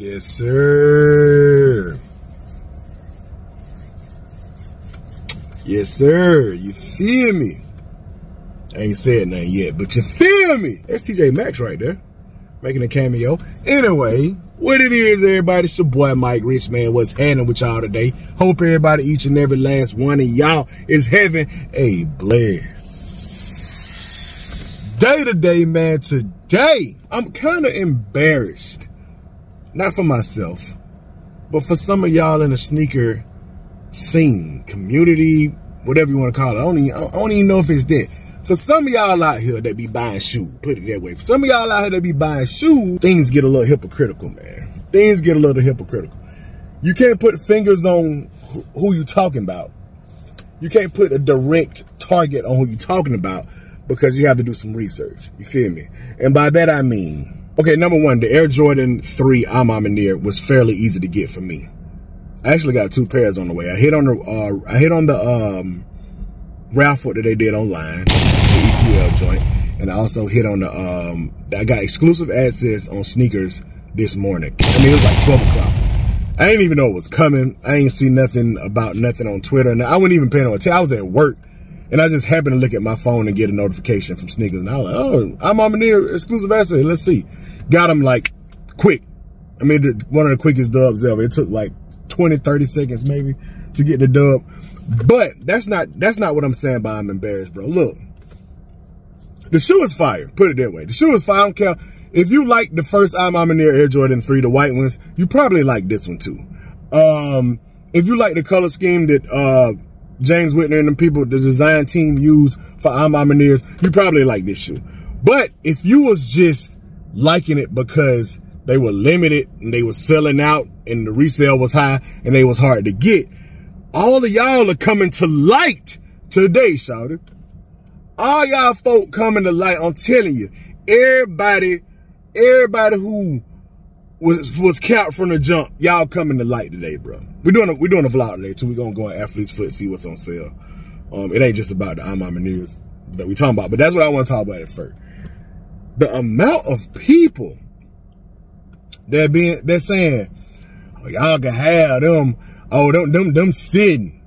Yes, sir. Yes, sir. You feel me? I ain't said nothing yet, but you feel me? That's TJ Maxx right there, making a cameo. Anyway, what it is, everybody, it's your boy Mike Rich, man. What's happening with y'all today? Hope everybody, each and every last one of y'all is having a blessed day today, man. Today, I'm kind of embarrassed. Not for myself, but for some of y'all in the sneaker scene, community, whatever you want to call it. I don't even, I don't even know if it's that. For some of y'all out here that be buying shoes, put it that way. For some of y'all out here that be buying shoes, things get a little hypocritical, man. Things get a little hypocritical. You can't put fingers on who you talking about. You can't put a direct target on who you talking about because you have to do some research. You feel me? And by that I mean, okay, number one, the Air Jordan 3 A Ma Maniére was fairly easy to get for me. I actually got two pairs on the way. I hit on the uh, I hit on the um, raffle that they did online, the EQL joint, and I also hit on the um, I got exclusive access on sneakers this morning. I mean, it was like 12 o'clock. I didn't even know it was coming. I ain't see nothing about nothing on Twitter, and I wasn't even paying attention. I was at work, and I just happened to look at my phone and get a notification from sneakers, and I was like, oh, I'm on near exclusive access. Let's see. Got them like quick. I mean, one of the quickest dubs ever. It took like 20, 30 seconds maybe to get the dub. But that's not that's not what I'm saying by I'm embarrassed, bro. Look, the shoe is fire. Put it that way. The shoe is fire. I don't care. If you like the first A Ma Maniére Air Jordan 3, the white ones, you probably like this one too. Um, if you like the color scheme that uh, James Whitner and the people, the design team use for A Ma Manieres, you probably like this shoe. But if you was just liking it because they were limited and they were selling out and the resale was high and they was hard to get, all of y'all are coming to light today, shouted. All y'all folk coming to light. I'm telling you, everybody, everybody who was was capped from the jump, y'all coming to light today, bro. We're doing a, we're doing a vlog too. We're gonna go on Athlete's Foot see what's on sale. Um, it ain't just about the Ma Manieres that we talking about, but that's what I want to talk about at first. The amount of people that being they're saying, oh, y'all can have them Oh, them them them sitting.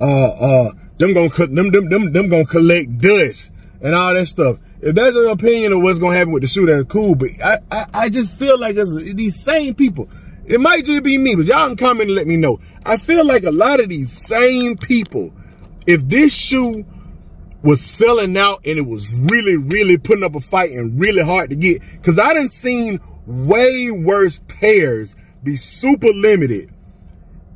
Uh uh them gonna them them them them gonna collect dust and all that stuff. If that's your opinion of what's gonna happen with the that's cool. But I I, I just feel like it's these same people. It might just be me, but y'all can comment and let me know. I feel like a lot of these same people, if this shoe was selling out and it was really, really putting up a fight and really hard to get, because I done seen way worse pairs be super limited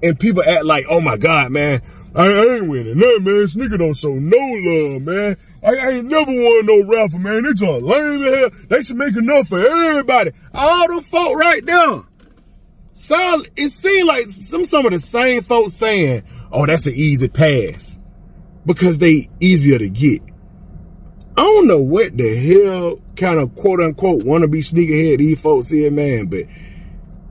and people act like, oh my God, man, I, ain't winning that, man. Sneaker don't show no love, man. I, I ain't never won no raffle, man. They just lame as hell. They should make enough for everybody. All them folk right there. So it seemed like some some of the same folks saying, oh, that's an easy pass. Because they easier to get. I don't know what the hell kind of quote unquote wannabe sneakerhead these folks here, man, but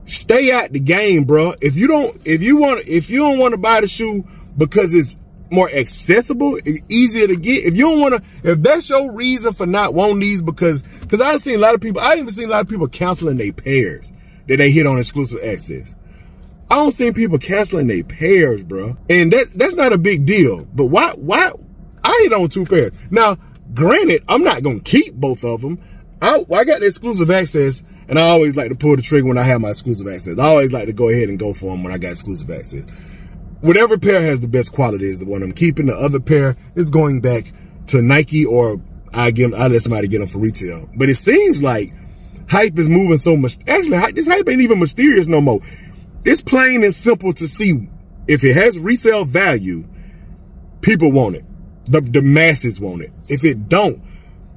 stay at the game, bro. If you don't, if you want, if you don't want to buy the shoe because it's more accessible, easier to get. If you don't want to, if that's your reason for not wanting these, because because I've seen a lot of people, I even seen a lot of people canceling their pairs that they hit on exclusive access. I don't see people canceling their pairs, bro, and that that's not a big deal. But why why I hit on two pairs now? Granted, I'm not gonna keep both of them. I, I got the exclusive access and I always like to pull the trigger when I have my exclusive access. I always like to go ahead and go for them when I got exclusive access. Whatever pair has the best quality is the one I'm keeping. The other pair is going back to Nike or I give I let somebody get them for retail. But it seems like hype is moving so much. Actually, this hype ain't even mysterious no more. It's plain and simple to see if it has resale value, people want it. The, the masses want it. If it don't,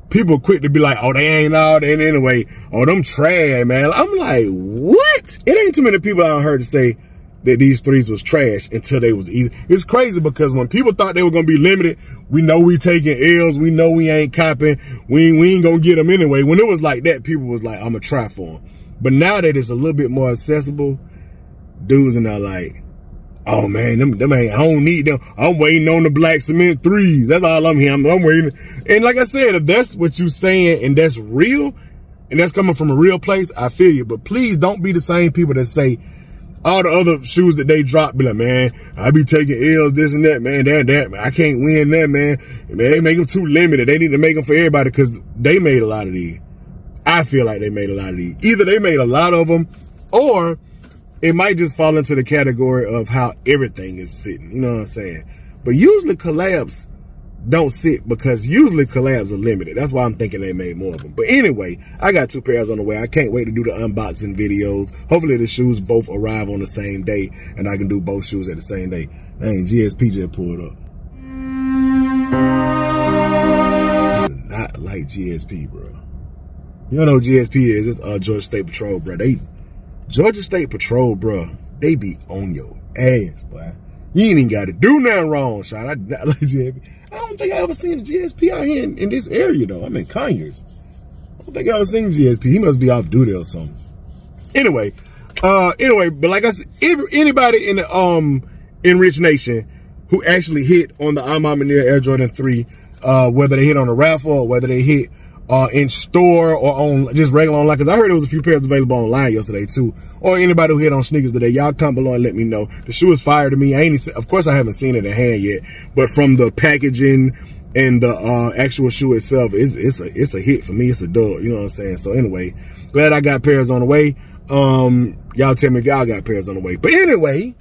people quick to be like, oh, they ain't all that anyway. Oh, them trash, man. I'm like, what? It ain't too many people I heard to say that these threes was trash until they was easy. It's crazy because when people thought they were to be limited, we know we taking L's. We know we ain't copping. We ain't, we ain't to get them anyway. When it was like that, people was like, I'm going to try for them. But now that it's a little bit more accessible, dudes are not like, Oh man, them, them ain't, I don't need them. I'm waiting on the black cement threes. That's all I'm here. I'm, I'm waiting. And like I said, if that's what you saying and that's real, and that's coming from a real place, I feel you. But please don't be the same people that say all the other shoes that they drop, be like, man, I be taking L's, this and that, man, that, that, man. I can't win that, man. Man, they make them too limited. They need to make them for everybody because they made a lot of these. I feel like they made a lot of these. Either they made a lot of them or it might just fall into the category of how everything is sitting. You know what I'm saying? But usually collabs don't sit because usually collabs are limited. That's why I'm thinking they made more of them. But anyway, I got two pairs on the way. I can't wait to do the unboxing videos. Hopefully the shoes both arrive on the same day and I can do both shoes at the same day. Dang, GSP just pulled up. Not like GSP, bro. You know GSP is? It's uh, Georgia State Patrol, bro. They Georgia State Patrol, bro. They be on your ass, boy. You ain't even got to do nothing wrong, shot. I. I don't think I ever seen a GSP out here in, in this area, though. I'm in Conyers. I don't think I ever seen GSP. He must be off duty or something. Anyway, uh, anyway, but like I said, if anybody in the um in Rich Nation who actually hit on the I'm Air Jordan 3, uh, whether they hit on a raffle or whether they hit uh, in store or on just regular online. Because I heard there was a few pairs available online yesterday too. Or anybody who hit on sneakers today, y'all come below and let me know. The shoe is fire to me. I ain't, of course, I haven't seen it in hand yet, but from the packaging and the uh, actual shoe itself, it's it's a it's a hit for me. It's a dub. You know what I'm saying? So anyway, glad I got pairs on the way. Um, y'all tell me if y'all got pairs on the way. But anyway,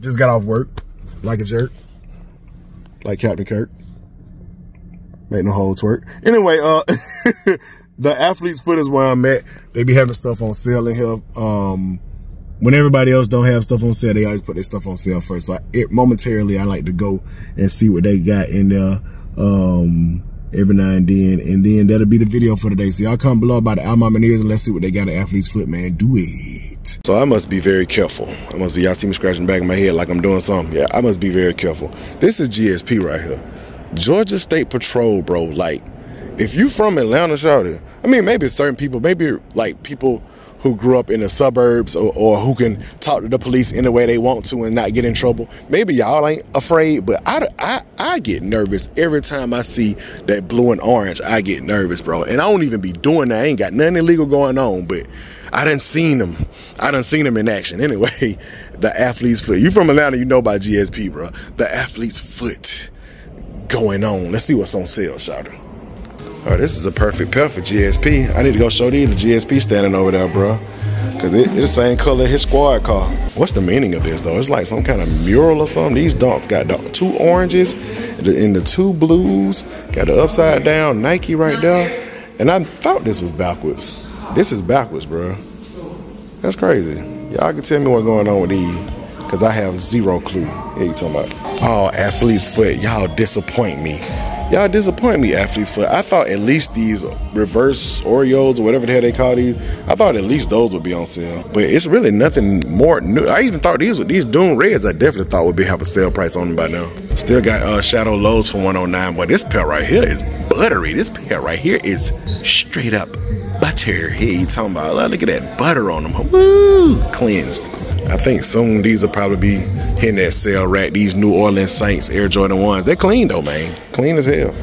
just got off work like a jerk, like Captain Kirk. Make no holds work. Anyway, uh, the athlete's foot is where I'm at. They be having stuff on sale in here. Um, when everybody else don't have stuff on sale, they always put their stuff on sale first. So I, it, momentarily, I like to go and see what they got in there. Um, every now and then, and then that'll be the video for today. So y'all comment below about the Alma and let's see what they got at Athlete's Foot, man. Do it. So I must be very careful. I must be, y'all see me scratching back of my head like I'm doing something. Yeah, I must be very careful. This is GSP right here. Georgia State Patrol, bro. Like, if you from Atlanta, Charlotte, I mean, maybe certain people, maybe like people who grew up in the suburbs or, or, who can talk to the police any way they want to and not get in trouble. Maybe y'all ain't afraid, but I, I, I get nervous every time I see that blue and orange. I get nervous, bro. And I don't even be doing that. I ain't got nothing illegal going on, but I done seen them. I done seen them in action. Anyway, the athlete's foot. You from Atlanta, you know about GSP, bro. The athlete's foot going on. Let's see what's on sale, Shouter. All right, this is a perfect pair for GSP. I need to go show these the GSP standing over there, bro. Cause it, it's the same color his squad car. What's the meaning of this though? It's like some kind of mural or something. These dunks got the two oranges and the two blues. Got the upside down Nike right there. And I thought this was backwards. This is backwards, bro. That's crazy. Y'all can tell me what's going on with these because I have zero clue. Yeah, you talking about? Oh, athlete's foot. Y'all disappoint me. Y'all disappoint me, athlete's foot. I thought at least these reverse Oreos or whatever the hell they call these, I thought at least those would be on sale. But it's really nothing more new. I even thought these these Doom Reds, I definitely thought would be have a sale price on them by now. Still got uh, Shadow Lows for 109. But this pair right here is buttery. This pair right here is straight up butter. Here you talking about? Look at that butter on them. Woo! Cleansed. I think soon these will probably be hitting that sale rack. These New Orleans Saints Air Jordan 1s. They're clean though, man. Clean as hell.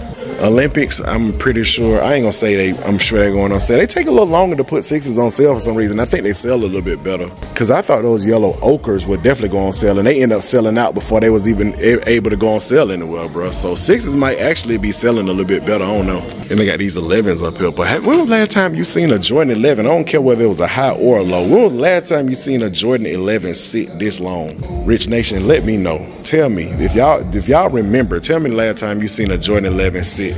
Olympics, I'm pretty sure, I ain't gonna say they, I'm sure they're going on sale. They take a little longer to put sixes on sale for some reason. I think they sell a little bit better. Cause I thought those yellow ochres would definitely go on sale and they end up selling out before they was even able to go on sale anywhere, bro. So sixes might actually be selling a little bit better, I don't know. And they got these 11s up here. But when was last time you seen a Jordan 11? I don't care whether it was a high or a low. When was the last time you seen a Jordan 11 sit this long? Rich Nation, let me know. Tell me if y'all if y'all remember. Tell me the last time you seen a Jordan 11 sit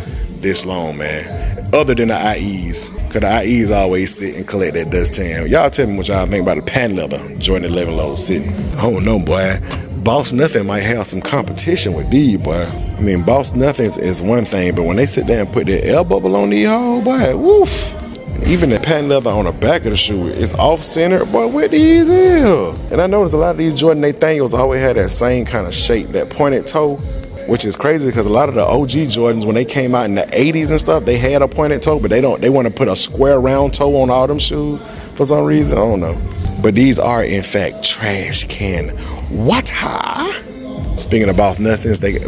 this long, man. Other than the IEs, cause the IEs always sit and collect that dust tan. Y'all tell me what y'all think about the pan leather Jordan 11 low sitting. Don't know, boy. Boss Nothing might have some competition with these, boy. I mean, Boss Nothing is one thing, but when they sit there and put their elbow bubble on these hoes, boy, woof. Even the patent leather on the back of the shoe is off center, boy, what these is? And I noticed a lot of these Jordan Nathaniels always had that same kind of shape, that pointed toe which is crazy because a lot of the OG Jordans when they came out in the 80s and stuff, they had a pointed toe, but they don't. They want to put a square round toe on all them shoes for some reason. I don't know. But these are in fact trash can water. Speaking of both nothings, they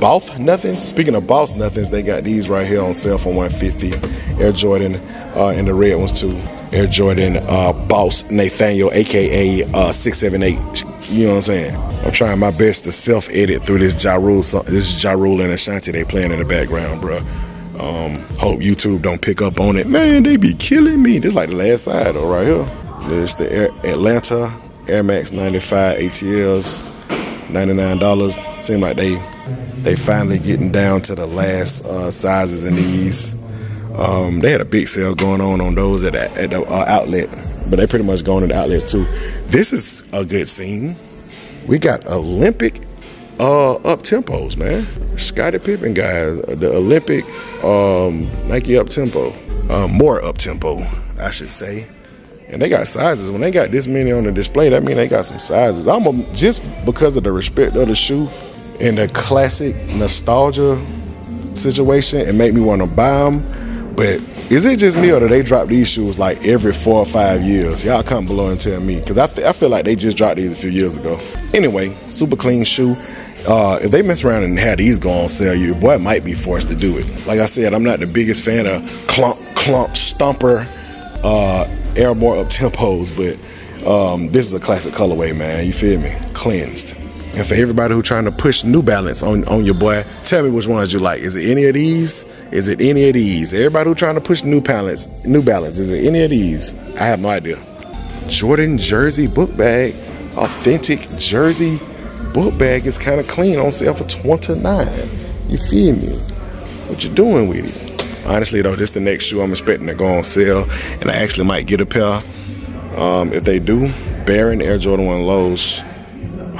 both nothings. Speaking of boss nothings, they got these right here on sale for 150. Air Jordan uh, and the red ones too. Air Jordan uh, Boss Nathaniel, aka uh, 678. You know what I'm saying? I'm trying my best to self edit through this Ja Rule, this Ja Rule and Ashanti they playing in the background, bro. Um, hope YouTube don't pick up on it. Man, they be killing me. This like the last side though, right here. There's the Air Atlanta Air Max 95 ATLs, $99. Seem like they they finally getting down to the last uh, sizes in these. Um, they had a big sale going on on those at, at the uh, outlet, but they pretty much going to the outlets too. This is a good scene. We got Olympic uh, up tempos, man. Scottie Pippen guys, the Olympic um, Nike up tempo, uh, more up tempo, I should say. And they got sizes. When they got this many on the display, that mean they got some sizes. I'm a, just because of the respect of the shoe and the classic nostalgia situation, it made me want to buy them. But is it just me or do they drop these shoes like every four or five years? Y'all come below and tell me because I, I feel like they just dropped these a few years ago. Anyway, super clean shoe. Uh, if they mess around and have these go on sale, your boy might be forced to do it. Like I said, I'm not the biggest fan of clump, clump, stomper, uh, Air More up tempos, but um, this is a classic colorway, man. You feel me? Cleansed. And for everybody who trying to push New Balance on, on your boy, tell me which ones you like. Is it any of these? Is it any of these? Everybody who trying to push New Balance, New Balance, is it any of these? I have no idea. Jordan Jersey book bag, authentic Jersey book bag is kind of clean on sale for 29 You feel me? What you doing with it? Honestly though, this the next shoe I'm expecting to go on sale, and I actually might get a pair. Um, if they do, Baron Air Jordan 1 Lows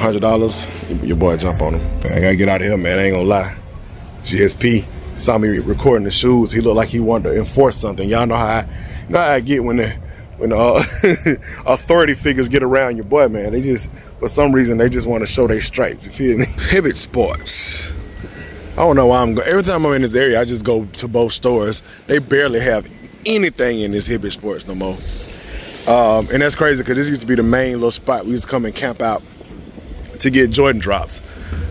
hundred dollars, your boy jump on him. I gotta get out of here, man. I ain't gonna lie. GSP saw me recording the shoes. He looked like he wanted to enforce something. Y'all know how I, you know how I get when the when the uh, authority figures get around your boy, man. They just for some reason they just want to show their stripes. You feel me? Hibbett Sports. I don't know why I'm going. Every time I'm in this area, I just go to both stores. They barely have anything in this Hibbett Sports no more. Um, and that's crazy because this used to be the main little spot we used to come and camp out to get Jordan drops.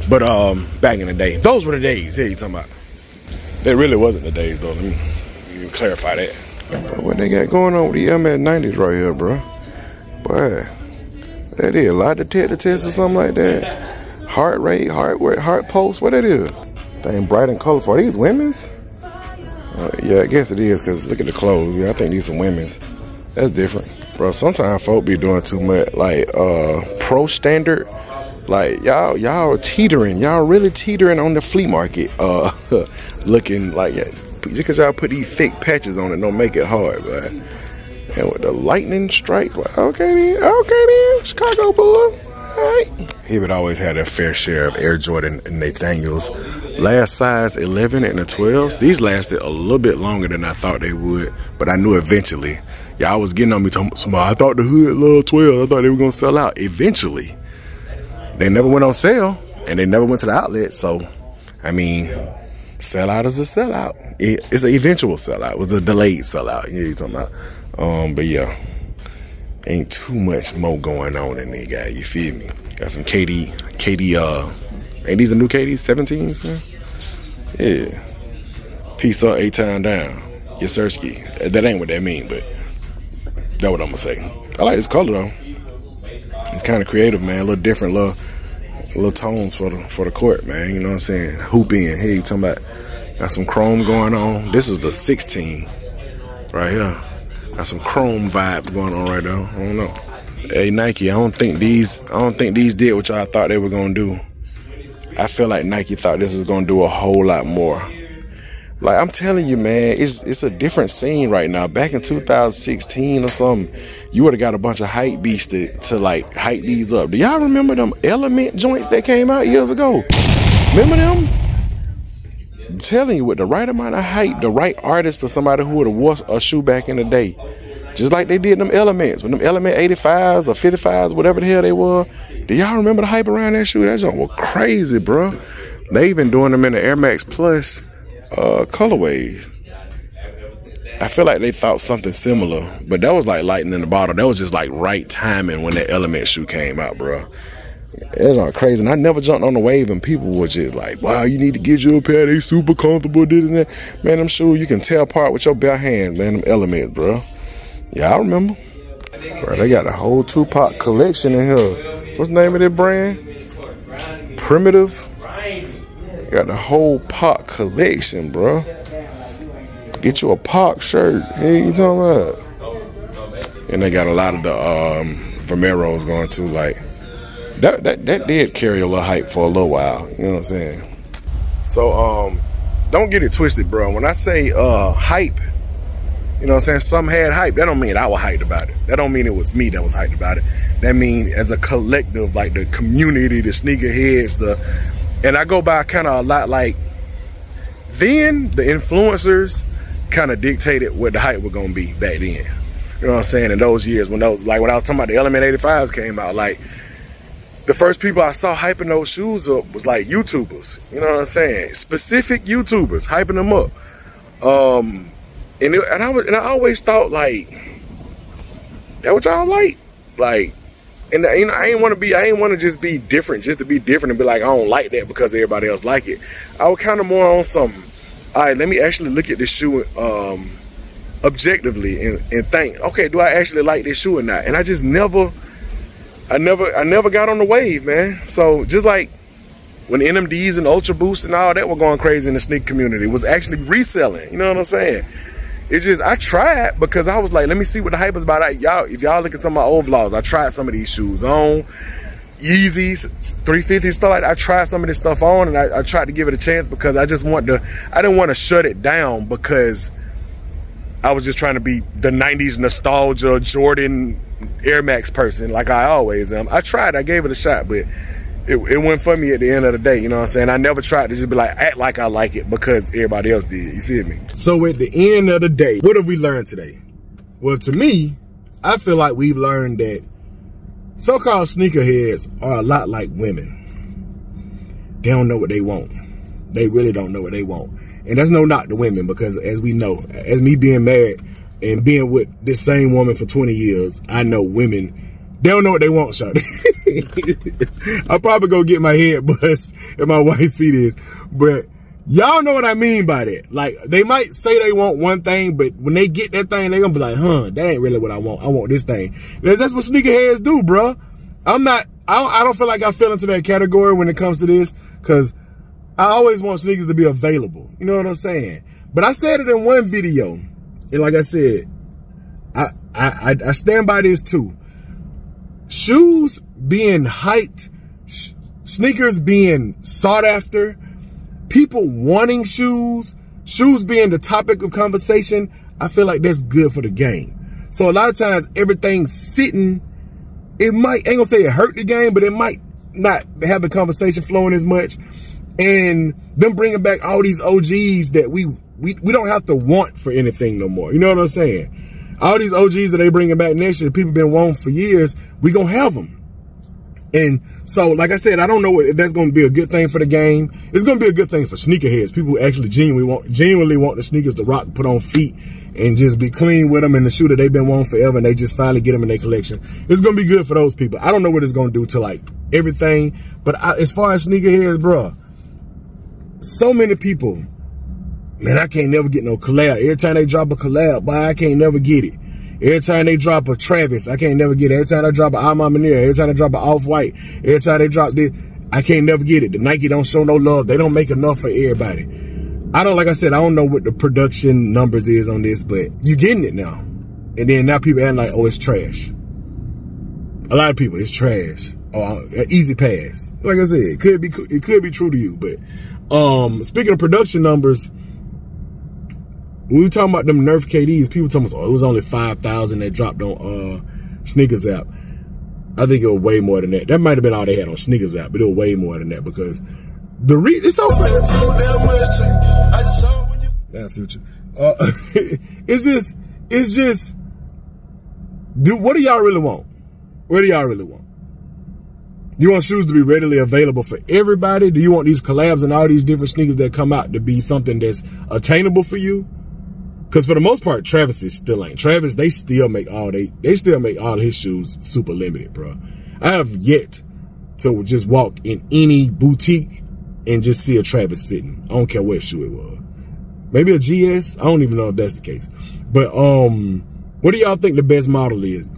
But um, back in the day, those were the days. Yeah, you talking about? That really wasn't the days though. Let me, let me clarify that. But what they got going on with the MS 90s right here, bro? Boy, that is a lie detector test or something like that. Heart rate, heart rate, heart pulse. What that is? Thing bright and colorful. Are these women's? Uh, yeah, I guess it is because look at the clothes. Yeah, I think these are women's. That's different, bro. Sometimes folk be doing too much, like uh, pro standard like y'all, y'all are teetering. Y'all really teetering on the flea market. Uh, looking like just because y'all put these fake patches on it, don't make it hard, but. And with the lightning strikes, like okay then, okay then, Chicago boy. Right. He would always had a fair share of Air Jordan and Nathaniels. Last size 11 and the 12s. These lasted a little bit longer than I thought they would, but I knew eventually. Y'all was getting on me talking I thought the hood loved 12. I thought they were going to sell out. Eventually, they never went on sale and they never went to the outlet. So, I mean, sellout is a sellout. It, it's an eventual sellout. It was a delayed sellout. You know what I'm talking about? Um, but yeah, ain't too much more going on in there, guy. You feel me? Got some KD, KD, uh, ain't these a new KD 17s now? Yeah. Peace up, eight time down. Yes, Sirski. That ain't what that mean, but that's what I'm gonna say. I like this color though. It's kind of creative, man. A little different, little little tones for the for the court, man. You know what I'm saying? Hooping. Hey, you talking about got some chrome going on. This is the 16 right here. Got some chrome vibes going on right now. I don't know. Hey Nike, I don't think these I don't think these did what y'all thought they were gonna do. I feel like Nike thought this was gonna do a whole lot more. Like I'm telling you, man, it's it's a different scene right now. Back in 2016 or something, you would have got a bunch of hype beasts to, to like hype these up. Do y'all remember them element joints that came out years ago? Remember them? I'm telling you, with the right amount of hype, the right artist or somebody who would have wore a shoe back in the day. Just like they did them elements, with them element 85s or 55s, whatever the hell they were. Do y'all remember the hype around that shoe? That joint was crazy, bro. They even doing them in the Air Max Plus uh, colorways. I feel like they thought something similar, but that was like lightning in the bottle. That was just like right timing when that element shoe came out, bro. It's not crazy. And I never jumped on the wave and people were just like, wow, you need to get you a pair. They super comfortable, did and that. Man, I'm sure you can tear apart with your bare hand, man, them elements, bro. Yeah, I remember. Bro, they got a whole Tupac collection in here. What's the name of that brand? Primitive. Got the whole Pac collection, bro. Get you a Pac shirt. Hey, you talking about? And they got a lot of the um, Vomeros going too. Like that, that, that did carry a little hype for a little while. You know what I'm saying? So um, don't get it twisted, bro. When I say uh, hype, you know what I'm saying? Some had hype. That don't mean I was hyped about it. That don't mean it was me that was hyped about it. That mean as a collective, like the community, the sneakerheads, the and I go by kind of a lot like then the influencers kind of dictated what the hype was gonna be back then. You know what I'm saying? In those years when those like when I was talking about the Element 85s came out, like the first people I saw hyping those shoes up was like YouTubers. You know what I'm saying? Specific YouTubers hyping them up. Um, and it, and I was and I always thought like that what y'all like, like. And you know, I ain't want to be, I ain't want to just be different, just to be different and be like, I don't like that because everybody else like it. I was kind of more on some, all right, let me actually look at this shoe um, objectively and, and think, okay, do I actually like this shoe or not? And I just never, I never, I never got on the wave, man. So just like when NMDs and Ultra Boost and all that were going crazy in the sneak community, was actually reselling. You know what I'm saying? It's just I tried because I was like, let me see what the hype is about. y'all, if y'all look at some of my old vlogs, I tried some of these shoes on. Yeezys, 350 stuff like that. I tried some of this stuff on and I, I tried to give it a chance because I just want to, I didn't want to shut it down because I was just trying to be the 90s nostalgia Jordan Air Max person like I always am. I tried, I gave it a shot, but it, it went for me at the end of the day, you know what I'm saying? I never tried to just be like, act like I like it because everybody else did, you feel me? So at the end of the day, what have we learned today? Well, to me, I feel like we've learned that so-called sneakerheads are a lot like women. They don't know what they want. They really don't know what they want. And that's no knock to women because as we know, as me being married and being with this same woman for 20 years, I know women they don't know what they want, shot. I'll probably go get my head bust if my wife see this. But y'all know what I mean by that. Like, they might say they want one thing, but when they get that thing, they gonna be like, huh, that ain't really what I want. I want this thing. That's what sneakerheads do, bro. I'm not, I don't, I don't feel like I fell into that category when it comes to this, because I always want sneakers to be available. You know what I'm saying? But I said it in one video, and like I said, I, I, I stand by this too shoes being hyped, sneakers being sought after, people wanting shoes, shoes being the topic of conversation, I feel like that's good for the game. So a lot of times everything's sitting, it might, ain't gonna say it hurt the game, but it might not have the conversation flowing as much. And them bringing back all these OGs that we, we, we don't have to want for anything no more. You know what I'm saying? All these OGs that they bringing back next year, people been wanting for years, we gonna have them. And so, like I said, I don't know if that's going to be a good thing for the game. It's going to be a good thing for sneakerheads. People who actually genuinely want, genuinely want the sneakers to rock, put on feet, and just be clean with them in the shoe that they've been wanting forever, and they just finally get them in their collection. It's going to be good for those people. I don't know what it's going to do to like everything, but I, as far as sneakerheads, bro, so many people Man, I can't never get no collab. Every time they drop a collab, boy, I can't never get it. Every time they drop a Travis, I can't never get it. Every time they drop an A Ma Maniére, every time they drop an Off-White, every time they drop this, I can't never get it. The Nike don't show no love. They don't make enough for everybody. I don't, like I said, I don't know what the production numbers is on this, but you getting it now. And then now people acting like, oh, it's trash. A lot of people, it's trash. Oh, easy pass. Like I said, it could be, it could be true to you, but, um, speaking of production numbers, when we talking about them Nerf KDs, people talking about, oh, it was only 5,000 that dropped on uh, Sneakers app. I think it was way more than that. That might have been all they had on Sneakers app, but it was way more than that because the re it's so Damn future. Uh, it's just, it's just, do what do y'all really want? What do y'all really want? You want shoes to be readily available for everybody? Do you want these collabs and all these different sneakers that come out to be something that's attainable for you? Cause for the most part, Travis is still ain't. Travis, they still make all they they still make all his shoes super limited, bro. I have yet to just walk in any boutique and just see a Travis sitting. I don't care what shoe it was. Maybe a GS. I don't even know if that's the case. But um, what do y'all think the best model is?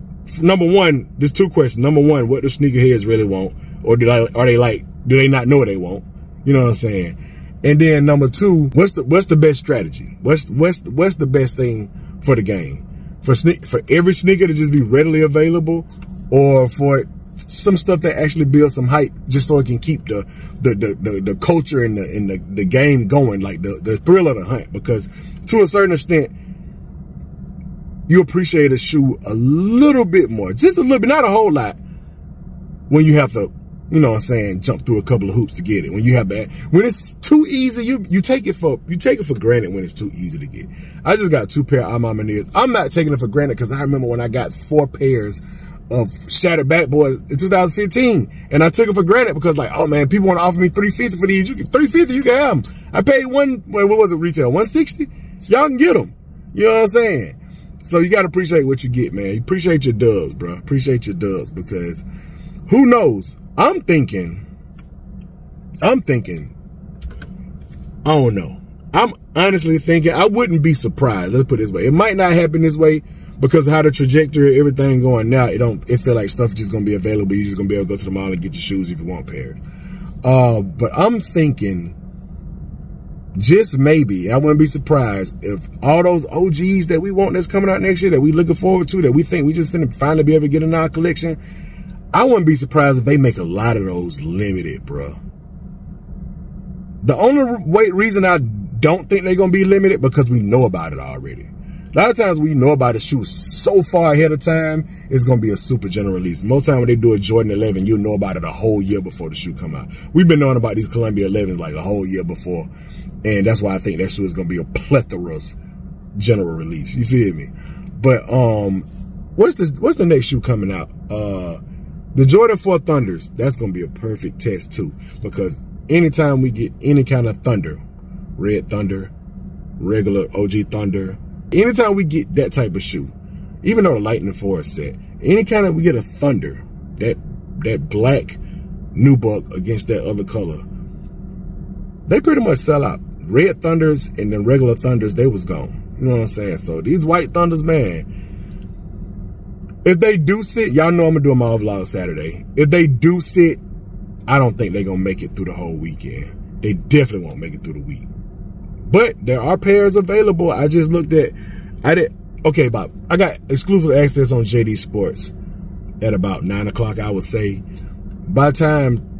Number one, there's two questions. Number one, what do sneakerheads really want, or do they are they like do they not know what they want? You know what I'm saying? And then number two, what's the what's the best strategy? What's what's what's the best thing for the game? For sneak for every sneaker to just be readily available, or for some stuff that actually builds some hype just so it can keep the the the the, the culture and the and the, the game going, like the, the thrill of the hunt. Because to a certain extent, you appreciate a shoe a little bit more, just a little bit, not a whole lot, when you have to, you know what I'm saying, jump through a couple of hoops to get it. When you have that, when it's too easy, you you take it for you take it for granted when it's too easy to get. I just got two pair of Armaniers. I'm not taking it for granted because I remember when I got four pairs of Shattered Backboards in 2015. And I took it for granted because like, oh man, people want to offer me 350 for these. You can 350, you can have them. I paid one, what was it retail? 160? Y'all can get them. You know what I'm saying? So you got to appreciate what you get, man. Appreciate your dubs, bro. Appreciate your dubs because who knows? I'm thinking, I'm thinking, I don't know. I'm honestly thinking I wouldn't be surprised. Let's put it this way. It might not happen this way, because of how the trajectory, everything going now, it don't, it feel like stuff just gonna be available. You're just gonna be able to go to the mall and get your shoes if you want pairs. Uh, but I'm thinking, just maybe, I wouldn't be surprised if all those OGs that we want that's coming out next year, that we looking forward to, that we think we just finna finally be able to get in our collection, I wouldn't be surprised if they make a lot of those limited, bro. The only way, reason I don't think they're gonna be limited because we know about it already. A lot of times we know about a shoe so far ahead of time, it's going to be a super general release. Most time when they do a Jordan 11, you'll know about it a whole year before the shoe come out. We've been knowing about these Columbia 11s like a whole year before. And that's why I think that shoe is going to be a plethorous general release. You feel me? But um, what's the what's the next shoe coming out? Uh, the Jordan 4 Thunders. That's going to be a perfect test too. Because anytime we get any kind of Thunder, Red Thunder, regular OG Thunder, anytime we get that type of shoe, even though the Lightning Force set, any kind of we get a Thunder, that that black nubuck against that other color, they pretty much sell out. Red Thunders and then regular Thunders, they was gone. You know what I'm saying? So these white Thunders, man, if they do sit, y'all know I'm gonna do a mall vlog Saturday. If they do sit, I don't think they're gonna make it through the whole weekend. They definitely won't make it through the week. But there are pairs available. I just looked at, I did, okay, Bob, I got exclusive access on JD Sports at about nine o'clock, I would say. By the time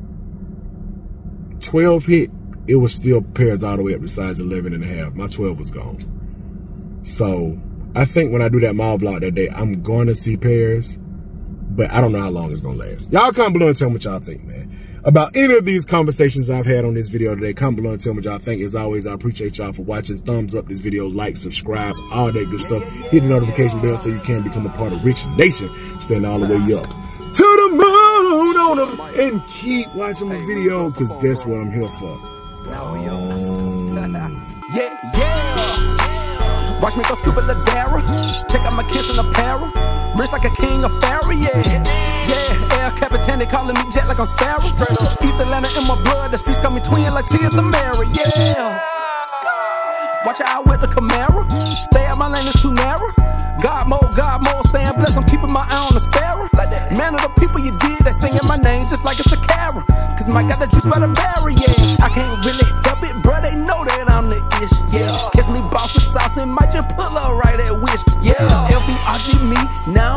12 hit, it was still pairs all the way up to size 11 and a half. My 12 was gone. So I think when I do that mall vlog that day, I'm going to see pairs, but I don't know how long it's going to last. Y'all comment below and tell me what y'all think, man about any of these conversations I've had on this video today. Comment below and tell me what y'all think. As always, I appreciate y'all for watching. Thumbs up this video, like, subscribe, all that good stuff. Hit the notification bell so you can become a part of Rich Nation. Stand all the way up to the moon on them and keep watching my video because that's what I'm here for. yeah, yeah. Watch me go stupid Ladera. Check out my kiss in a para. Rich like a king of fairy, yeah. Yeah, El Capitan, they calling me jet like I'm Sparrow. East Atlanta in my blood, the streets got me twin like Tia Tamera, yeah. Watch out with the Camaro. Stay out my lane, it's too narrow. God mode, God mode, staying blessed. I'm keeping my eye on the sparrow. Man of the people you did, they singing my name just like it's a carol. Cause Mike got the juice by the berry, yeah. I can't really help it, bro. They know that I'm the me boss with sauce and might just pull up right at wish, yeah. LVRG me, now